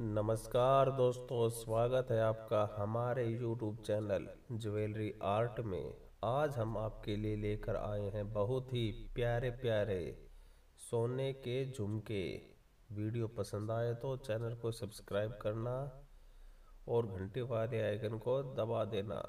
नमस्कार दोस्तों, स्वागत है आपका हमारे YouTube चैनल ज्वेलरी आर्ट में। आज हम आपके लिए लेकर आए हैं बहुत ही प्यारे प्यारे सोने के झुमके। वीडियो पसंद आए तो चैनल को सब्सक्राइब करना और घंटे वाले आइकन को दबा देना।